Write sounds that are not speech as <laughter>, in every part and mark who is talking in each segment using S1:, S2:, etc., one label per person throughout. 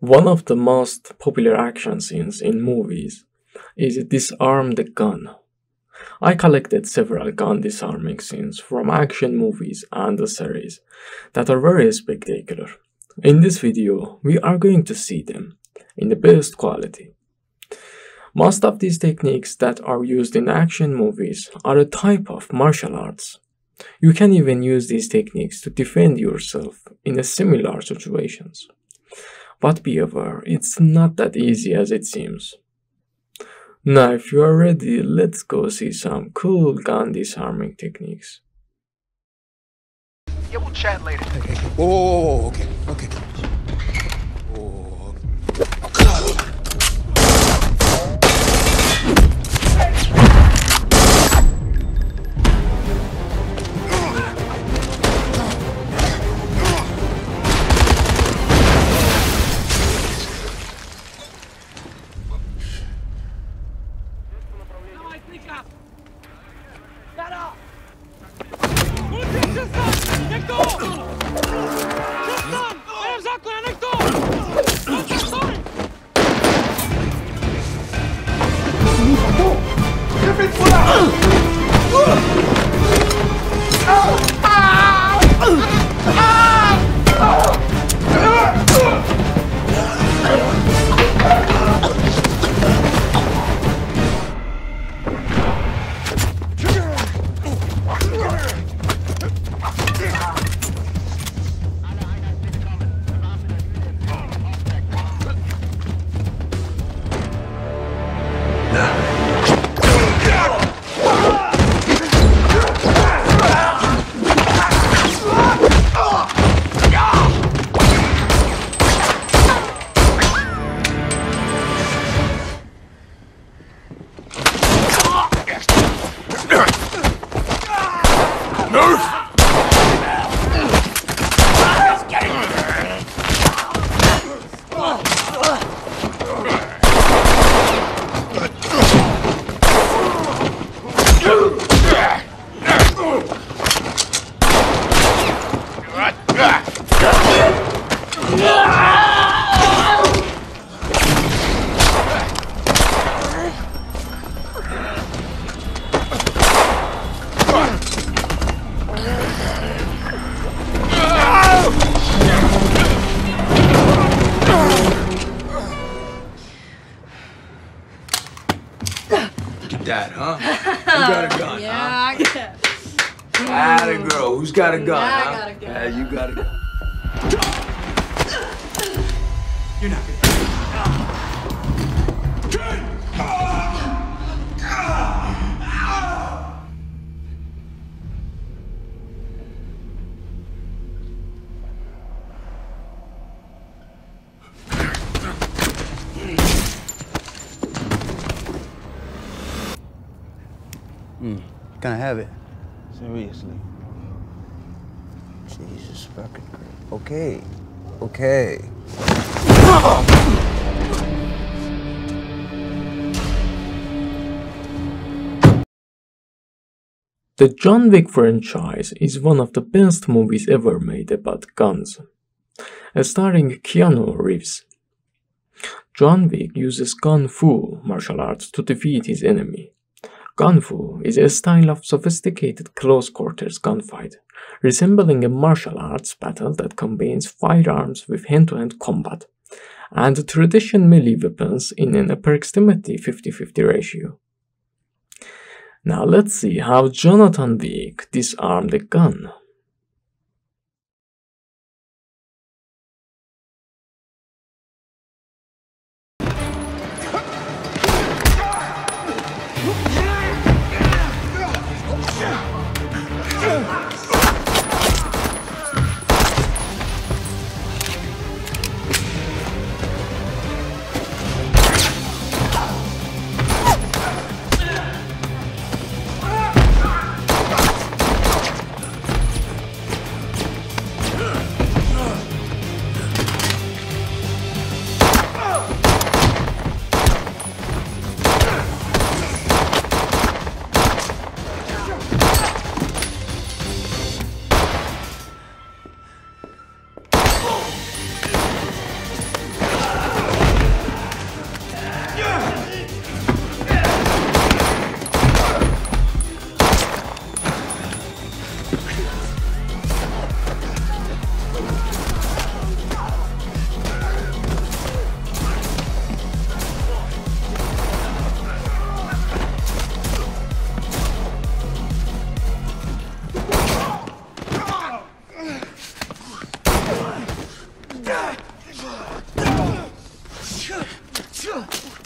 S1: One of the most popular action scenes in movies is Disarm the Gun. I collected several gun disarming scenes from action movies and the series that are very spectacular. In this video, we are going to see them in the best quality. Most of these techniques that are used in action movies are a type of martial arts. You can even use these techniques to defend yourself in similar situations. But be aware, it's not that easy as it seems. Now, if you are ready, let's go see some cool gun disarming techniques.
S2: Yeah, we'll chat later.
S3: Okay. Whoa, whoa, whoa, okay, okay. Look that, huh? <laughs> Who got a gun,
S4: Yeah,
S3: huh?
S4: I got
S3: Atta girl, who's got a gun,
S4: Yeah, I got a gun.
S3: Yeah, you got a gun. <laughs> You're not gonna.
S5: Can I have it?
S6: Seriously.
S5: Jesus fucking Christ. Okay. Okay.
S1: The John Wick franchise is one of the best movies ever made about guns, uh, starring Keanu Reeves. John Wick uses Kung Fu martial arts to defeat his enemy. Kung Fu is a style of sophisticated close quarters gunfight, resembling a martial arts battle that combines firearms with hand to hand combat, and traditional melee weapons in an approximately 50 50 ratio. Now let's see how Jonathan Wick disarmed a gun. Shut! Shut!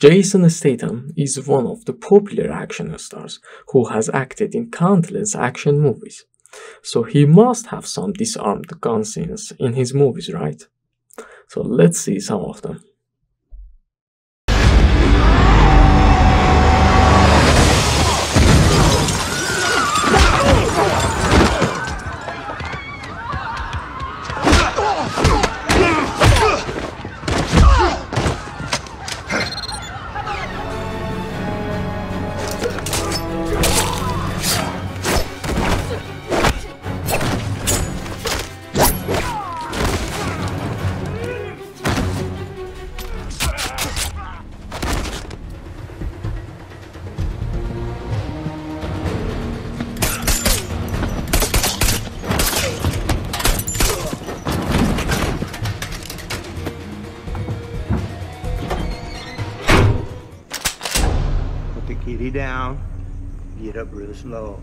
S1: Jason Statham is one of the popular action stars who has acted in countless action movies. So he must have some disarmed gun scenes in his movies, right? So let's see some of them.
S2: The kitty down. Get up real slow.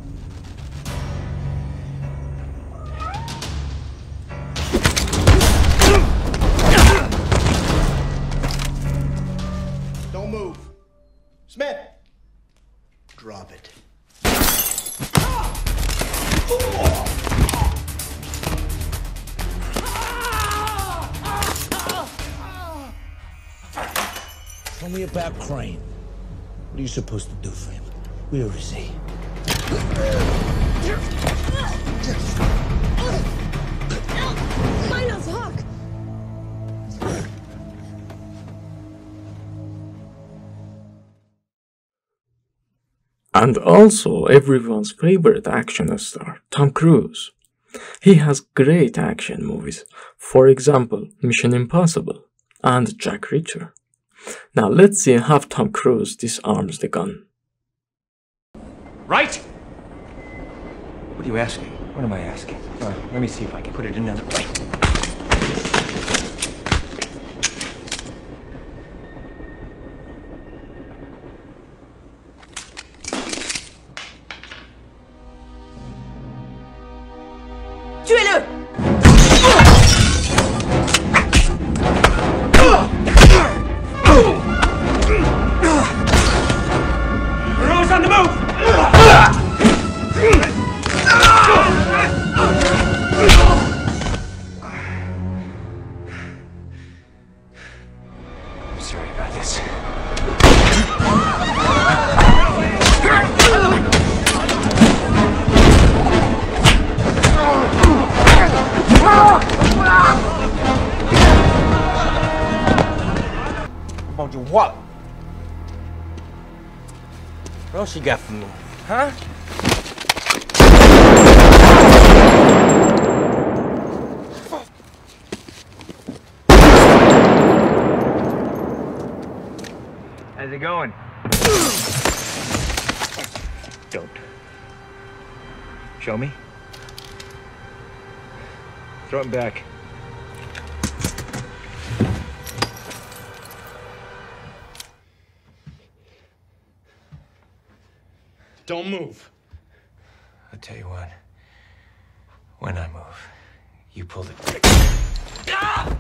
S2: Don't move. Smith! Drop it.
S4: Tell me about Crane. What are you supposed to do for him? Where is he?
S6: Miles Hawk!
S1: And also everyone's favorite action star, Tom Cruise. He has great action movies, for example, Mission Impossible and Jack Reacher. Now let's see how Tom Cruise disarms the gun.
S7: Right? What are you asking? What am I asking? Uh, let me see if I can put it another way.
S6: Tuez-le!
S2: Wallet. What else you got for me? Huh? How's it going?
S7: Don't. Show me. Throw him back.
S3: Don't move.
S7: I'll tell you what. When I move, you pull the trigger. Ah!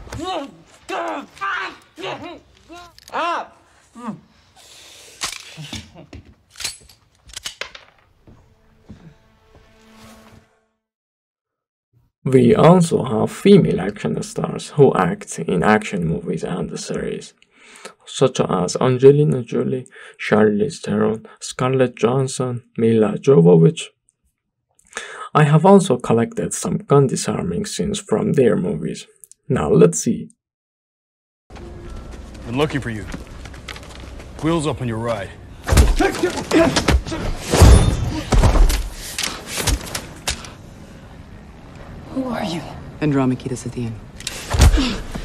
S1: We also have female action stars who act in action movies and the series, such as Angelina Jolie, Charlize Theron, Scarlett Johansson, Milla Jovovich. I have also collected some gun disarming scenes from their movies. Now let's see.
S8: Been looking for you. Wheels up on your ride.
S9: Who are you? Andromache the Scythian. <gasps> <gasps>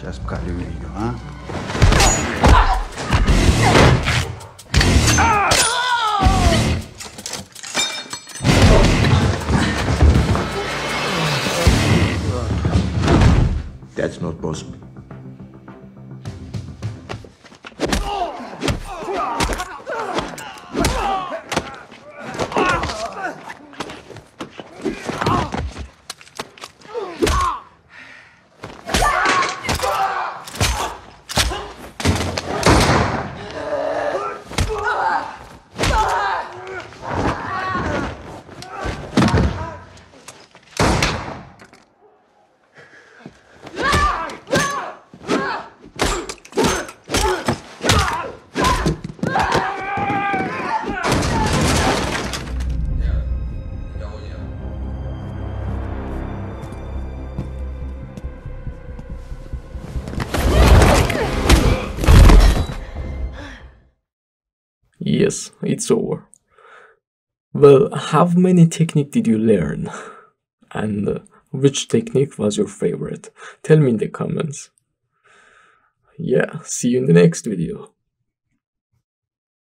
S2: Just got to you,
S1: Yes, it's over. Well, how many technique did you learn? And uh, which technique was your favorite? Tell me in the comments. Yeah, see you in the next video.